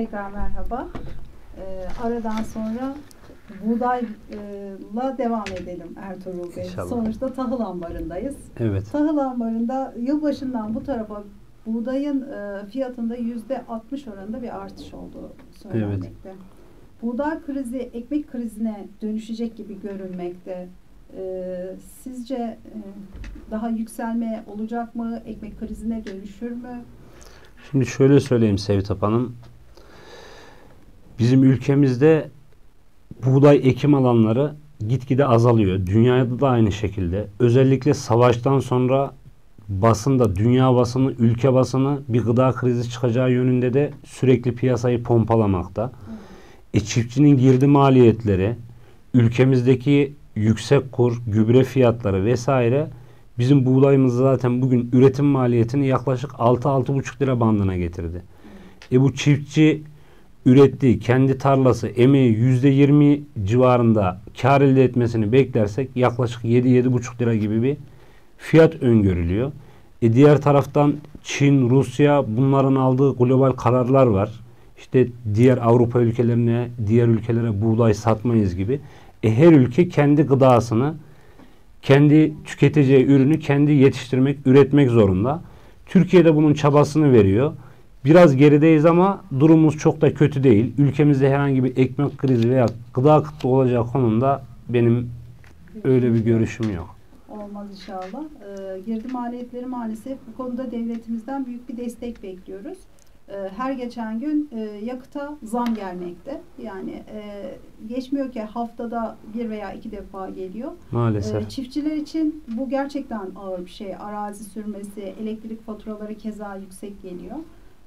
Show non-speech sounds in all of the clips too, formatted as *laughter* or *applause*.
Tekrar merhaba. Ee, aradan sonra buğdayla devam edelim Ertuğrul Bey. İnşallah. Sonuçta tahıl ambarındayız. Evet. Tahıl ambarında yılbaşından bu tarafa buğdayın e, fiyatında yüzde 60 oranında bir artış olduğu söylenmekte. Buğday krizi ekmek krizine dönüşecek gibi görünmekte. Ee, sizce e, daha yükselme olacak mı? Ekmek krizine dönüşür mü? Şimdi şöyle söyleyeyim Sevtap Hanım. Bizim ülkemizde buğday ekim alanları gitgide azalıyor. Dünyada da aynı şekilde. Özellikle savaştan sonra basında, dünya basını, ülke basını bir gıda krizi çıkacağı yönünde de sürekli piyasayı pompalamakta. E çiftçinin girdi maliyetleri, ülkemizdeki yüksek kur, gübre fiyatları vesaire bizim buğdayımız zaten bugün üretim maliyetini yaklaşık 6-6,5 lira bandına getirdi. E bu çiftçi ürettiği kendi tarlası emeği %20 civarında kar elde etmesini beklersek yaklaşık 7-7,5 lira gibi bir fiyat öngörülüyor. E diğer taraftan Çin, Rusya bunların aldığı global kararlar var. İşte diğer Avrupa ülkelerine, diğer ülkelere buğday satmayız gibi. E her ülke kendi gıdasını, kendi tüketeceği ürünü kendi yetiştirmek, üretmek zorunda. Türkiye'de bunun çabasını veriyor. Biraz gerideyiz ama durumumuz çok da kötü değil. Ülkemizde herhangi bir ekmek krizi veya gıda kıtlığı olacağı konumda benim öyle bir görüşüm yok. Olmaz inşallah. Ee, girdi maliyetleri maalesef bu konuda devletimizden büyük bir destek bekliyoruz. Ee, her geçen gün e, yakıta zam gelmekte. Yani e, geçmiyor ki haftada bir veya iki defa geliyor. Maalesef. Ee, çiftçiler için bu gerçekten ağır bir şey. Arazi sürmesi, elektrik faturaları keza yüksek geliyor.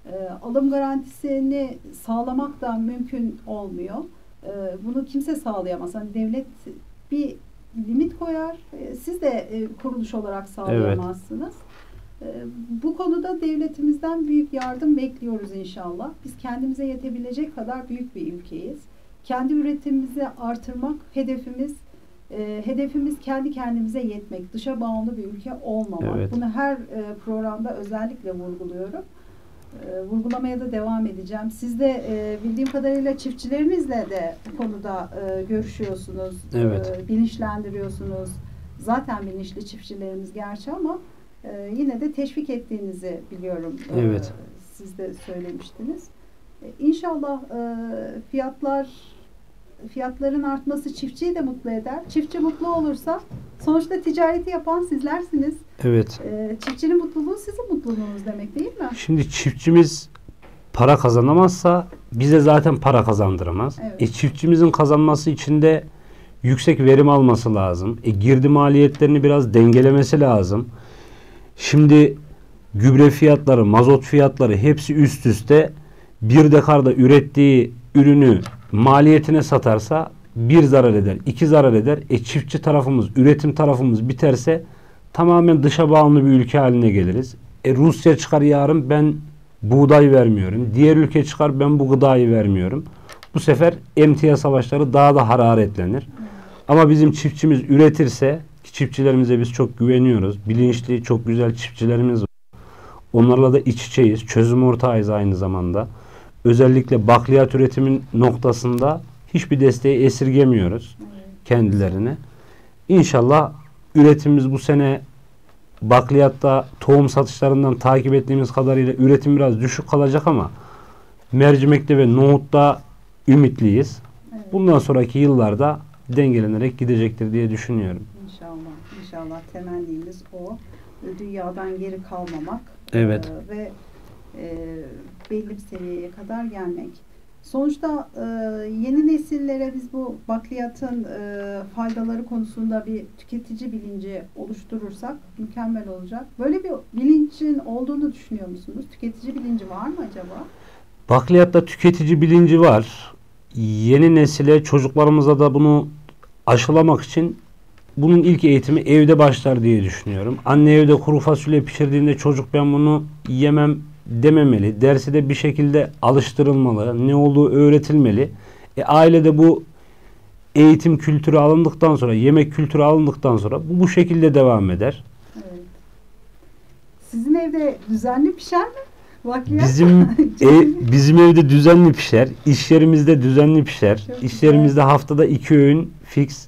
Ee, alım garantisini sağlamak da mümkün olmuyor. Ee, bunu kimse sağlayamaz. Hani devlet bir limit koyar. Ee, Siz de e, kuruluş olarak sağlayamazsınız. Ee, Bu konuda devletimizden büyük yardım bekliyoruz inşallah. Biz kendimize yetebilecek kadar büyük bir ülkeyiz. Kendi üretimimizi artırmak hedefimiz. Ee, hedefimiz kendi kendimize yetmek. Dışa bağımlı bir ülke olmamak. Evet. Bunu her e, programda özellikle vurguluyorum. Ee, vurgulamaya da devam edeceğim. Siz de e, bildiğim kadarıyla çiftçilerinizle de bu konuda e, görüşüyorsunuz, Evet. e, bilinçlendiriyorsunuz. Zaten bilinçli çiftçilerimiz gerçi ama e, yine de teşvik ettiğinizi biliyorum. E, Evet. siz de söylemiştiniz. E, İnşallah e, fiyatlar fiyatların artması çiftçiyi de mutlu eder. Çiftçi mutlu olursa sonuçta ticareti yapan sizlersiniz. Evet. E, çiftçinin mutluluğu sizin mutluluğunuz demek değil mi? Şimdi çiftçimiz para kazanamazsa bize zaten para kazandıramaz. Evet. E çiftçimizin kazanması için de yüksek verim alması lazım. E girdi maliyetlerini biraz dengelemesi lazım. Şimdi gübre fiyatları, mazot fiyatları hepsi üst üste bir dekarda ürettiği ürünü maliyetine satarsa bir zarar eder, iki zarar eder. E çiftçi tarafımız, üretim tarafımız biterse tamamen dışa bağımlı bir ülke haline geliriz. E Rusya çıkar yarın ben buğday vermiyorum. Diğer ülke çıkar ben bu gıdayı vermiyorum. Bu sefer emtia savaşları daha da hararetlenir. Ama bizim çiftçimiz üretirse ki çiftçilerimize biz çok güveniyoruz. Bilinçli, çok güzel çiftçilerimiz var. Onlarla da iç içeyiz. Çözüm ortağıyız aynı zamanda. Özellikle bakliyat üretimin noktasında hiçbir desteği esirgemiyoruz kendilerine. İnşallah üretimimiz bu sene bakliyatta tohum satışlarından takip ettiğimiz kadarıyla üretim biraz düşük kalacak ama mercimekte ve nohutta ümitliyiz. Evet. Bundan sonraki yıllarda dengelenerek gidecektir diye düşünüyorum. İnşallah, inşallah temennimiz o. Dünyadan geri kalmamak Evet. e, ve e, belli bir seviyeye kadar gelmek. Sonuçta e, yeni nesillere biz bu bakliyatın e, faydaları konusunda bir tüketici bilinci oluşturursak mükemmel olacak. Böyle bir bilincin olduğunu düşünüyor musunuz? Tüketici bilinci var mı acaba? Bakliyatta tüketici bilinci var. Yeni nesile çocuklarımıza da bunu aşılamak için bunun ilk eğitimi evde başlar diye düşünüyorum. Anne evde kuru fasulye pişirdiğinde çocuk ben bunu yemem dememeli. Dersi de bir şekilde alıştırılmalı. Ne olduğu öğretilmeli. E, ailede bu eğitim kültürü alındıktan sonra, yemek kültürü alındıktan sonra bu bu şekilde devam eder. Evet. Sizin evde düzenli pişer mi? Bakliyat. Bizim *laughs* e, bizim evde düzenli pişer, iş yerimizde düzenli pişer. Çok İş güzel. yerimizde haftada iki öğün fix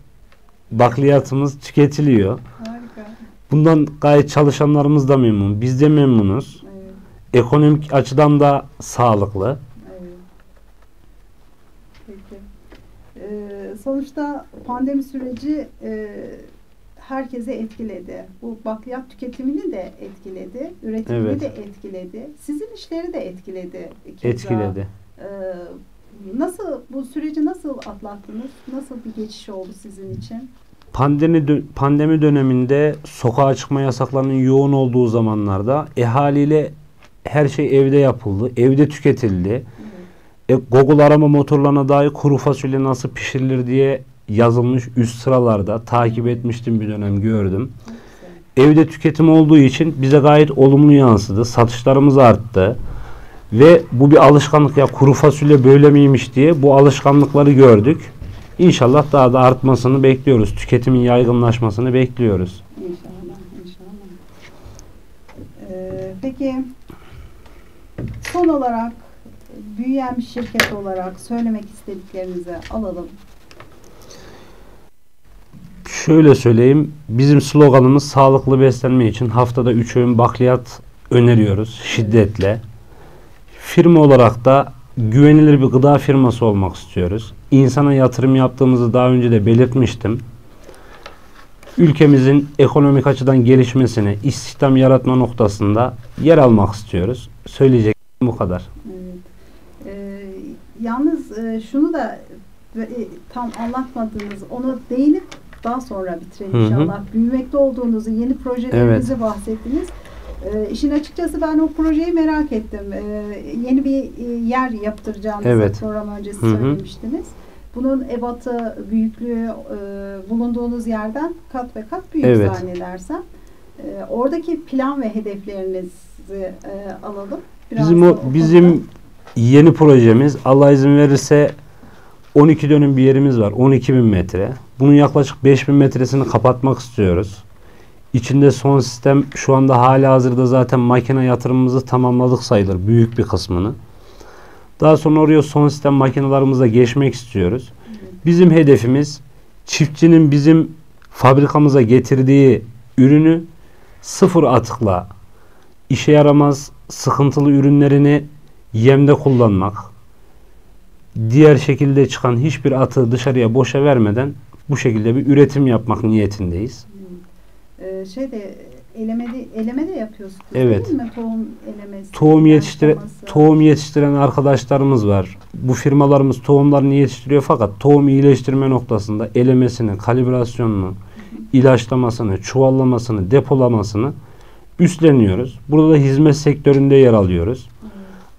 bakliyatımız tüketiliyor. Harika. Bundan gayet çalışanlarımız da memnun. Biz de memnunuz. Ekonomik açıdan da sağlıklı. Evet. Peki. Ee, sonuçta pandemi süreci e, herkese etkiledi. Bu bakliyat tüketimini de etkiledi, üretimini Evet. de etkiledi. Sizin işleri de etkiledi. keza. Etkiledi. Ee, nasıl bu süreci nasıl atlattınız? Nasıl bir geçiş oldu sizin için? Pandemi pandemi döneminde sokağa çıkma yasaklarının yoğun olduğu zamanlarda e haliyle her şey evde yapıldı. Evde tüketildi. E, Google arama motorlarına dair kuru fasulye nasıl pişirilir diye yazılmış üst sıralarda takip etmiştim bir dönem gördüm. Evde tüketim olduğu için bize gayet olumlu yansıdı. Satışlarımız arttı. Ve bu bir alışkanlık ya kuru fasulye böyle miymiş diye bu alışkanlıkları gördük. İnşallah daha da artmasını bekliyoruz. Tüketimin yaygınlaşmasını bekliyoruz. İnşallah, inşallah. Ee, peki son olarak büyüyen bir şirket olarak söylemek istediklerinizi alalım. Şöyle söyleyeyim. Bizim sloganımız sağlıklı beslenme için haftada 3 öğün bakliyat öneriyoruz şiddetle. Firma olarak da güvenilir bir gıda firması olmak istiyoruz. İnsana yatırım yaptığımızı daha önce de belirtmiştim. Ülkemizin ekonomik açıdan gelişmesini, istihdam yaratma noktasında yer almak istiyoruz. Söyleyecek bu kadar. Evet. Ee, yalnız e, şunu da e, tam anlatmadınız. Ona değinip daha sonra bitirelim Hı hı. inşallah. Büyümekte olduğunuzu, yeni projelerinizi bahsettiniz. Ee, işin açıkçası ben o projeyi merak ettim. Ee, yeni bir e, yer yaptıracağınızı Evet. program öncesi Hı hı. söylemiştiniz. Bunun ebatı, büyüklüğü e, bulunduğunuz yerden kat ve kat büyük Evet. zannedersem. Ee, oradaki plan ve hedeflerinizi e, alalım. Biraz Bizim o konuda- bizim yeni projemiz Allah izin verirse 12 dönüm bir yerimiz var. 12 bin metre. Bunun yaklaşık 5 bin metresini kapatmak istiyoruz. İçinde son sistem şu anda hala hazırda zaten makine yatırımımızı tamamladık sayılır. Büyük bir kısmını. Daha sonra oraya son sistem makinelerimize geçmek istiyoruz. Bizim hedefimiz çiftçinin bizim fabrikamıza getirdiği ürünü sıfır atıkla işe yaramaz sıkıntılı ürünlerini yemde kullanmak. Diğer şekilde çıkan hiçbir atığı dışarıya boşa vermeden bu şekilde bir üretim yapmak niyetindeyiz. Ee, şeyde eleme de, eleme de yapıyorsunuz Evet. değil mi? Tohum elemesi. Tohum yetiştire tohum yetiştiren arkadaşlarımız var. Bu firmalarımız tohumlarını yetiştiriyor fakat tohum iyileştirme noktasında elemesini, kalibrasyonunu, ilaçlamasını, çuvallamasını, depolamasını üstleniyoruz. Burada da hizmet sektöründe yer alıyoruz.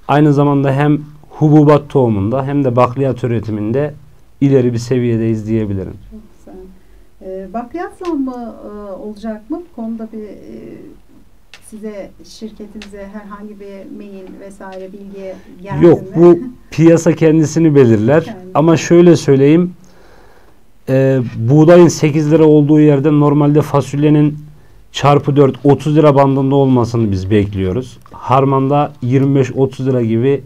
Aynı zamanda hem hububat tohumunda hem de bakliyat üretiminde ileri bir seviyedeyiz diyebilirim. Ee, bakliyat zammı e, olacak mı? Bu konuda bir e, size şirketinize herhangi bir mail vesaire bilgi geldi Yok mi? bu *laughs* piyasa kendisini belirler. Kendi. Ama şöyle söyleyeyim. e, buğdayın 8 lira olduğu yerde normalde fasulyenin çarpı 4 30 lira bandında olmasını biz bekliyoruz. Harmanda 25-30 lira gibi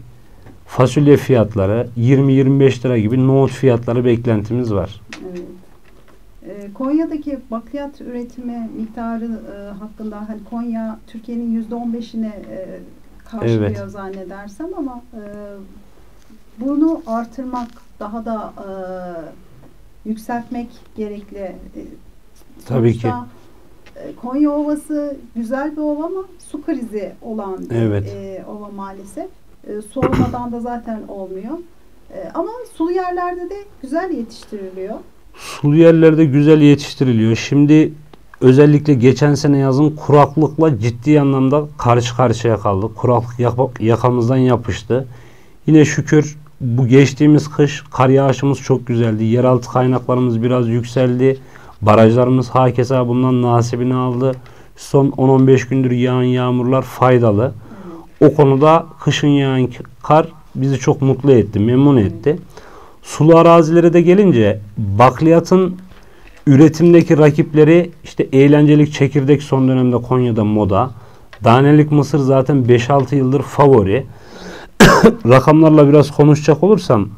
fasulye fiyatları 20-25 lira gibi nohut fiyatları beklentimiz var. Evet. Ee, Konya'daki bakliyat üretimi miktarı e, hakkında hani Konya Türkiye'nin yüzde on beşini e, karşılıyor Evet. zannedersem ama e, bunu artırmak daha da e, yükseltmek gerekli. E, Tabii ki. Konya Ovası güzel bir ova ama su krizi olan bir Evet. e, ova maalesef. E, su olmadan da zaten olmuyor. E, ama sulu yerlerde de güzel yetiştiriliyor. Sulu yerlerde güzel yetiştiriliyor. Şimdi özellikle geçen sene yazın kuraklıkla ciddi anlamda karşı karşıya kaldık. Kuraklık yaka- yakamızdan yapıştı. Yine şükür bu geçtiğimiz kış kar yağışımız çok güzeldi. Yeraltı kaynaklarımız biraz yükseldi. Barajlarımız hakeza bundan nasibini aldı. Son 10-15 gündür yağan yağmurlar faydalı. O konuda kışın yağan kar bizi çok mutlu etti, memnun etti. Sulu arazilere de gelince bakliyatın üretimdeki rakipleri işte eğlencelik çekirdek son dönemde Konya'da moda. Danelik mısır zaten 5-6 yıldır favori. *coughs* Rakamlarla biraz konuşacak olursam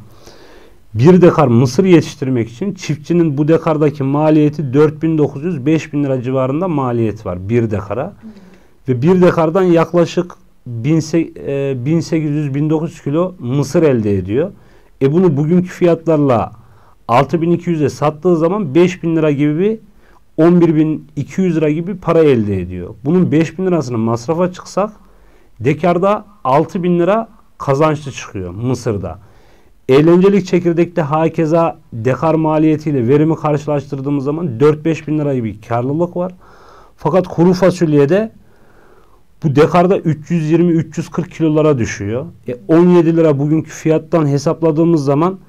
bir dekar mısır yetiştirmek için çiftçinin bu dekardaki maliyeti 4900-5000 lira civarında maliyet var bir dekara. Ve bir dekardan yaklaşık 1800-1900 e, kilo mısır elde ediyor. E bunu bugünkü fiyatlarla 6200'e sattığı zaman 5000 lira gibi bir 11.200 lira gibi para elde ediyor. Bunun 5.000 lirasını masrafa çıksak dekarda 6.000 lira kazançlı çıkıyor Mısır'da. Eğlencelik çekirdekte hakeza dekar maliyetiyle verimi karşılaştırdığımız zaman 4-5 bin lira gibi karlılık var. Fakat kuru fasulyede bu dekarda 320-340 kilolara düşüyor. E 17 lira bugünkü fiyattan hesapladığımız zaman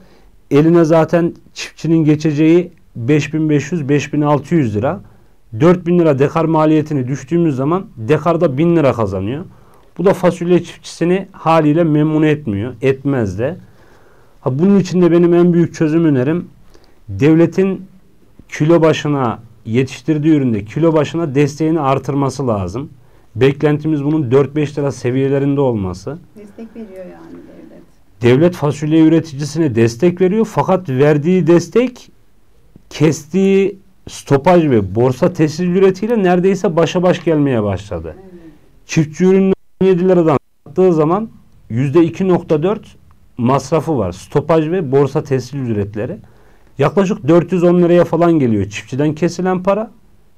eline zaten çiftçinin geçeceği 5500-5600 lira. 4000 lira dekar maliyetini düştüğümüz zaman dekarda 1000 lira kazanıyor. Bu da fasulye çiftçisini haliyle memnun etmiyor. Etmez de. Ha bunun için de benim en büyük çözüm önerim devletin kilo başına yetiştirdiği üründe kilo başına desteğini artırması lazım. Beklentimiz bunun 4-5 lira seviyelerinde olması. Destek veriyor yani devlet. Devlet fasulye üreticisine destek veriyor fakat verdiği destek kestiği stopaj ve borsa teslim üretiyle neredeyse başa baş gelmeye başladı. Evet. Çiftçi ürünü 17 liradan sattığı zaman %2.4 masrafı var. Stopaj ve borsa teslim ücretleri. Yaklaşık 410 liraya falan geliyor çiftçiden kesilen para.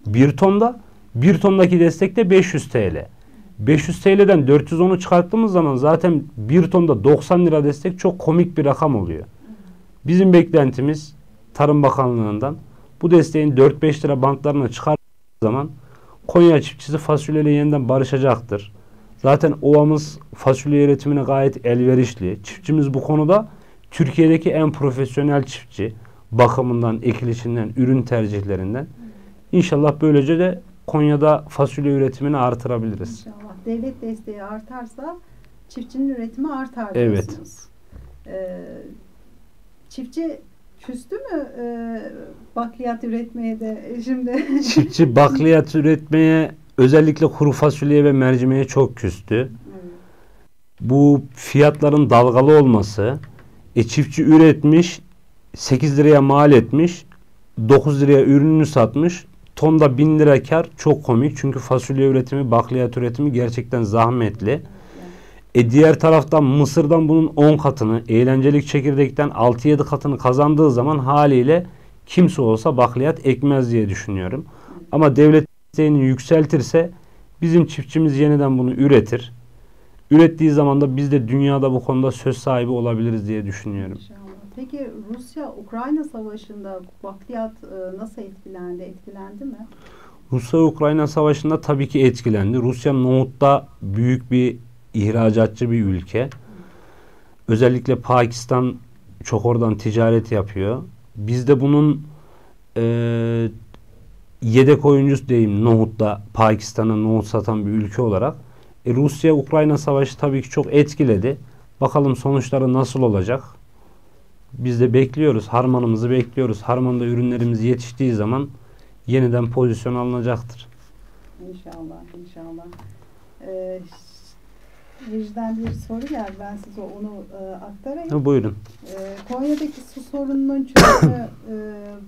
Bir tonda. Bir tondaki destek de 500 TL. 500 TL'den 410'u çıkarttığımız zaman zaten bir tonda 90 lira destek çok komik bir rakam oluyor. Bizim beklentimiz Tarım Bakanlığı'ndan bu desteğin 4-5 lira bantlarına çıkarttığı zaman Konya çiftçisi fasulyeyle yeniden barışacaktır. Zaten ovamız fasulye üretimine gayet elverişli. Çiftçimiz bu konuda Türkiye'deki en profesyonel çiftçi. Bakımından, ekilişinden, ürün tercihlerinden. İnşallah böylece de Konya'da fasulye üretimini artırabiliriz. İnşallah. Devlet desteği artarsa çiftçinin üretimi artar diyorsunuz. Evet. Ee, çiftçi küstü mü e, bakliyat üretmeye de şimdi? *laughs* Çiftçi bakliyat üretmeye özellikle kuru fasulye ve mercimeğe çok küstü. Evet. Bu fiyatların dalgalı olması, e, çiftçi üretmiş, 8 liraya mal etmiş, 9 liraya ürününü satmış, tonda 1000 lira kar çok komik. Çünkü fasulye üretimi, bakliyat üretimi gerçekten zahmetli. E diğer taraftan Mısır'dan bunun 10 katını, eğlencelik çekirdekten 6-7 katını kazandığı zaman haliyle kimse olsa bakliyat ekmez diye düşünüyorum. Ama devlet desteğini yükseltirse bizim çiftçimiz yeniden bunu üretir. Ürettiği zaman da biz de dünyada bu konuda söz sahibi olabiliriz diye düşünüyorum. İnşallah. Peki Rusya-Ukrayna savaşında bakliyat e, nasıl etkilendi? Etkilendi mi? Rusya-Ukrayna savaşında tabii ki etkilendi. Rusya nohutta büyük bir ihracatçı bir ülke. Özellikle Pakistan çok oradan ticaret yapıyor. Biz de bunun e, yedek oyuncusu diyeyim nohutta Pakistan'a nohut satan bir ülke olarak. E, Rusya-Ukrayna savaşı tabii ki çok etkiledi. Bakalım sonuçları nasıl olacak? Biz de bekliyoruz. Harmanımızı bekliyoruz. Harmanda ürünlerimiz yetiştiği zaman yeniden pozisyon alınacaktır. İnşallah, inşallah. Ee, bir soru geldi. Ben size onu e, aktarayım. Ha, buyurun. E, Konya'daki su sorununun çözümü e,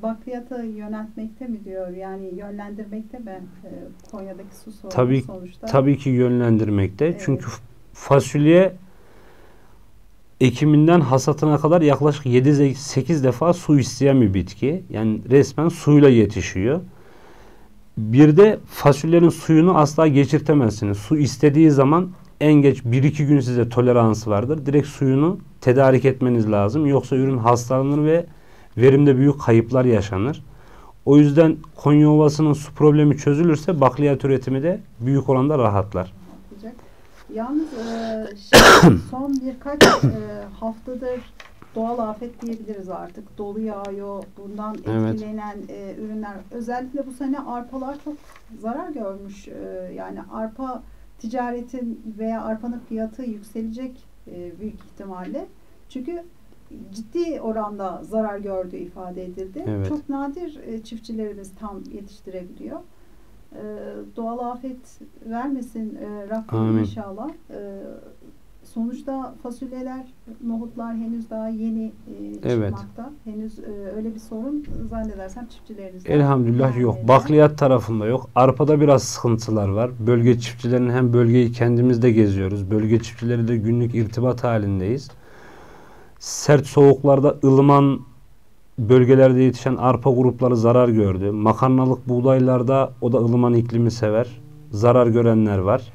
bakliyata yöneltmekte mi diyor? Yani yönlendirmekte mi e, Konya'daki su sorunu tabii, sonuçta? Tabii ki yönlendirmekte. Evet. Çünkü fasulye ekiminden hasatına kadar yaklaşık 7-8 defa su isteyen bir bitki. Yani resmen suyla yetişiyor. Bir de fasulyenin suyunu asla geçirtemezsiniz. Su istediği zaman en geç 1-2 gün size toleransı vardır. Direkt suyunu tedarik etmeniz lazım. Yoksa ürün hastalanır ve verimde büyük kayıplar yaşanır. O yüzden Konya Ovası'nın su problemi çözülürse bakliyat üretimi de büyük oranda rahatlar. Yalnız e, *coughs* şimdi son birkaç e, haftadır doğal afet diyebiliriz artık. Dolu yağıyor. Bundan etkilenen evet. e, ürünler. Özellikle bu sene arpalar çok zarar görmüş. E, yani arpa ticaretin veya arpanın fiyatı yükselecek e, büyük ihtimalle. Çünkü ciddi oranda zarar gördüğü ifade edildi. Evet. Çok nadir e, çiftçilerimiz tam yetiştirebiliyor. E, doğal afet vermesin e, Rabbim Amin. inşallah. E, sonuçta fasulyeler, nohutlar henüz daha yeni e, Evet. çıkmakta. Henüz e, öyle bir sorun zannedersem çiftçilerinizde Elhamdülillah yok. gelmedi. Bakliyat tarafında yok. Arpada biraz sıkıntılar var. Bölge çiftçilerinin hem bölgeyi kendimiz de geziyoruz. Bölge çiftçileri de günlük irtibat halindeyiz. Sert soğuklarda ılıman bölgelerde yetişen arpa grupları zarar gördü. Makarnalık buğdaylarda o da ılıman iklimi sever. Zarar görenler var.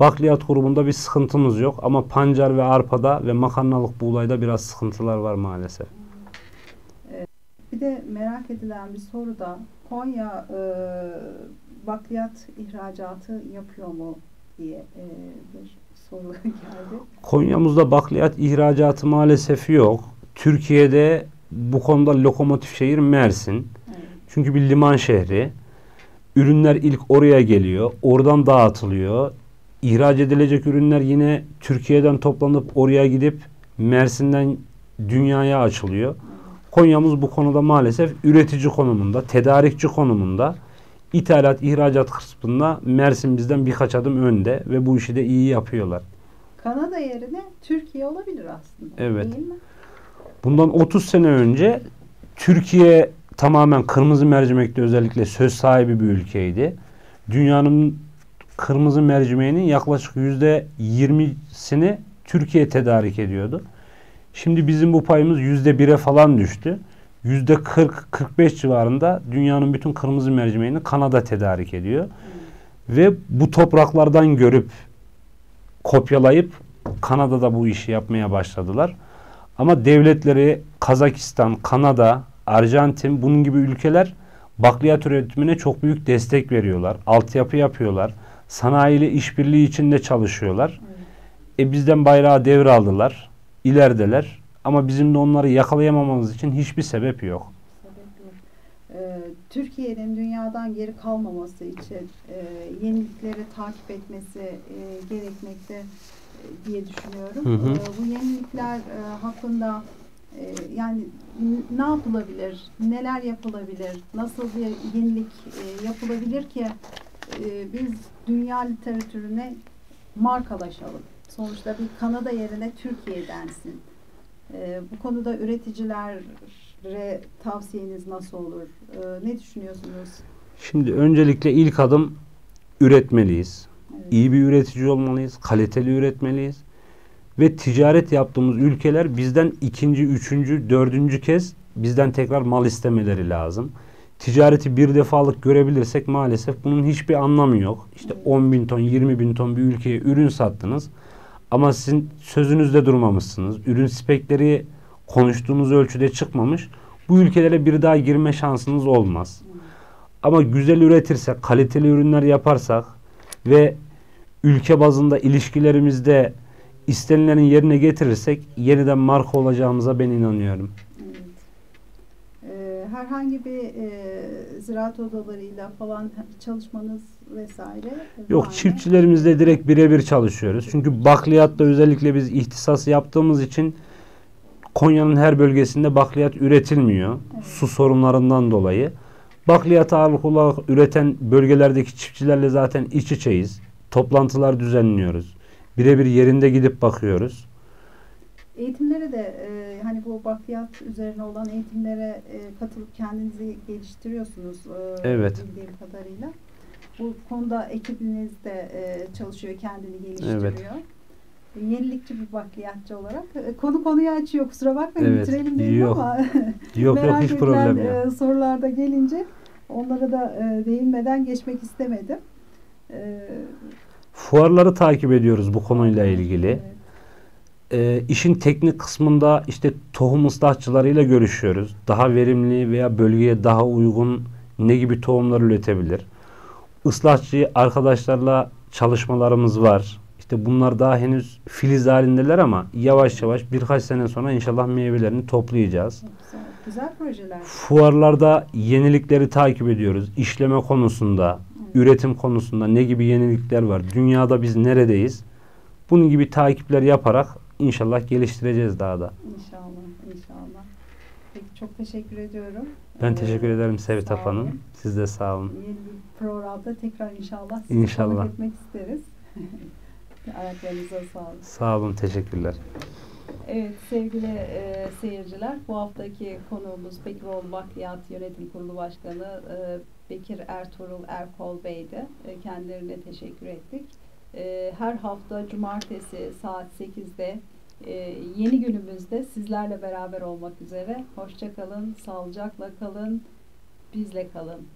Bakliyat grubunda bir sıkıntımız yok ama pancar ve arpada ve makarnalık buğdayda biraz sıkıntılar var maalesef. Bir de merak edilen bir soru da Konya e, bakliyat ihracatı yapıyor mu diye e, bir soru *laughs* geldi. Konya'mızda bakliyat ihracatı maalesef yok. Türkiye'de bu konuda lokomotif şehir Mersin. Evet. Çünkü bir liman şehri. Ürünler ilk oraya geliyor. Oradan dağıtılıyor. İhraç edilecek ürünler yine Türkiye'den toplanıp oraya gidip Mersin'den dünyaya açılıyor. Konya'mız bu konuda maalesef üretici konumunda, tedarikçi konumunda. İthalat, ihracat kısmında Mersin bizden birkaç adım önde ve bu işi de iyi yapıyorlar. Kanada yerine Türkiye olabilir aslında. Evet. Değil mi? Bundan 30 sene önce Türkiye tamamen kırmızı mercimekte özellikle söz sahibi bir ülkeydi. Dünyanın kırmızı mercimeğinin yaklaşık yüzde 20'sini Türkiye tedarik ediyordu. Şimdi bizim bu payımız yüzde 1'e falan düştü. Yüzde 40-45 civarında dünyanın bütün kırmızı mercimeğini Kanada tedarik ediyor. Ve bu topraklardan görüp kopyalayıp Kanada'da bu işi yapmaya başladılar. Ama devletleri Kazakistan, Kanada, Arjantin bunun gibi ülkeler bakliyat üretimine çok büyük destek veriyorlar. Altyapı yapıyorlar. Sanayiyle işbirliği içinde çalışıyorlar. Evet. E bizden bayrağı devraldılar. İlerideler. Ama bizim de onları yakalayamamamız için hiçbir sebep yok. Ee, Türkiye'nin dünyadan geri kalmaması için e, yenilikleri takip etmesi e, gerekmekte diye düşünüyorum. Hı hı. Ee, bu yenilikler e, hakkında e, yani ne yapılabilir, neler yapılabilir, nasıl bir yenilik e, yapılabilir ki e, biz dünya literatürüne markalaşalım. Sonuçta bir Kanada yerine Türkiye densin. E, bu konuda üreticilere tavsiyeniz nasıl olur? E, ne düşünüyorsunuz? Şimdi öncelikle ilk adım üretmeliyiz. İyi bir üretici olmalıyız. Kaliteli üretmeliyiz. Ve ticaret yaptığımız ülkeler bizden ikinci, üçüncü, dördüncü kez bizden tekrar mal istemeleri lazım. Ticareti bir defalık görebilirsek maalesef bunun hiçbir anlamı yok. İşte 10 bin ton, 20 bin ton bir ülkeye ürün sattınız. Ama sizin sözünüzde durmamışsınız. Ürün spekleri konuştuğunuz ölçüde çıkmamış. Bu ülkelere bir daha girme şansınız olmaz. Ama güzel üretirsek, kaliteli ürünler yaparsak ve ülke bazında ilişkilerimizde istenilenin yerine getirirsek yeniden marka olacağımıza ben inanıyorum. Evet. E, herhangi bir e, ziraat odalarıyla falan çalışmanız vesaire Yok mı? çiftçilerimizle direkt birebir çalışıyoruz. Çünkü bakliyatta özellikle biz ihtisas yaptığımız için Konya'nın her bölgesinde bakliyat üretilmiyor. Evet. Su sorunlarından dolayı. Bakliyat ağırlıklı olarak üreten bölgelerdeki çiftçilerle zaten iç içeyiz. Toplantılar düzenliyoruz. Birebir yerinde gidip bakıyoruz. Eğitimlere de e, hani bu bakliyat üzerine olan eğitimlere e, katılıp kendinizi geliştiriyorsunuz e, Evet. bildiğim kadarıyla. Bu konuda ekibiniz de e, çalışıyor, kendini geliştiriyor. Evet. Yenilikçi bir bakliyatçı olarak. E, konu konuyu açıyor kusura bakmayın Evet, bitirelim dedim yok. ama *laughs* Yok yok merak hiç edilen problem yok. e, sorularda gelince onlara da e, değinmeden geçmek istemedim. E, Fuarları takip ediyoruz bu konuyla ilgili. evet. e, işin teknik kısmında işte tohum ıslahçılarıyla görüşüyoruz. Daha verimli veya bölgeye daha uygun ne gibi tohumlar üretebilir? Islahçı arkadaşlarla çalışmalarımız var. İşte bunlar daha henüz filiz halindeler ama yavaş yavaş birkaç sene sonra inşallah meyvelerini toplayacağız. Güzel, güzel projeler. Fuarlarda yenilikleri takip ediyoruz. İşleme konusunda, Evet. üretim konusunda ne gibi yenilikler var? Dünyada biz neredeyiz? Bunun gibi takipler yaparak inşallah geliştireceğiz daha da. İnşallah, inşallah. Peki çok teşekkür ediyorum. Ben Ee, teşekkür ederim Sevitap sağ Hanım. Siz de sağ olun. Yeni bir programda tekrar inşallah sizi İnşallah. etmek isteriz. *laughs* Ayaklarınıza sağlık. Sağ olun, teşekkürler. Evet sevgili e, seyirciler bu haftaki konuğumuz Bekiroğlu Bakliyat Yönetim Kurulu Başkanı e, Bekir Ertuğrul Erkol Bey'di. E, kendilerine teşekkür ettik. E, her hafta cumartesi saat 8'de e, yeni günümüzde sizlerle beraber olmak üzere. Hoşçakalın, sağlıcakla kalın, bizle kalın.